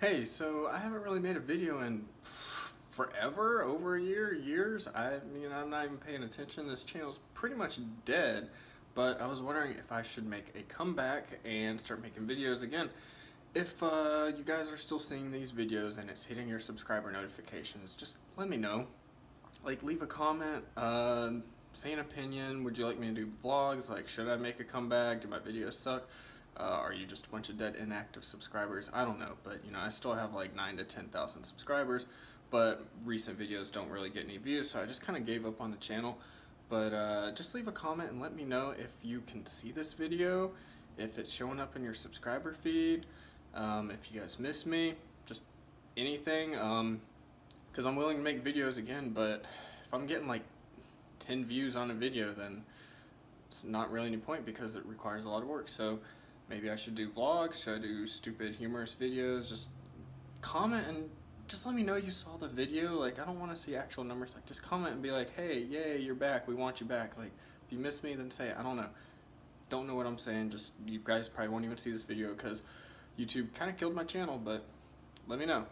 Hey, so I haven't really made a video in forever, over a year, years. I mean, I'm not even paying attention. This channel's pretty much dead, but I was wondering if I should make a comeback and start making videos again. If uh, you guys are still seeing these videos and it's hitting your subscriber notifications, just let me know. Like, leave a comment, uh, say an opinion. Would you like me to do vlogs? Like, should I make a comeback? Do my videos suck? Uh, are you just a bunch of dead inactive subscribers? I don't know, but you know, I still have like nine to 10,000 subscribers, but recent videos don't really get any views, so I just kind of gave up on the channel. But uh, just leave a comment and let me know if you can see this video, if it's showing up in your subscriber feed, um, if you guys miss me, just anything. Um, Cause I'm willing to make videos again, but if I'm getting like 10 views on a video, then it's not really any point because it requires a lot of work. So maybe I should do vlogs, should I do stupid humorous videos, just comment and just let me know you saw the video. Like, I don't want to see actual numbers. Like, just comment and be like, hey, yay, you're back. We want you back. Like, if you miss me, then say, I don't know. Don't know what I'm saying. Just, you guys probably won't even see this video because YouTube kind of killed my channel, but let me know.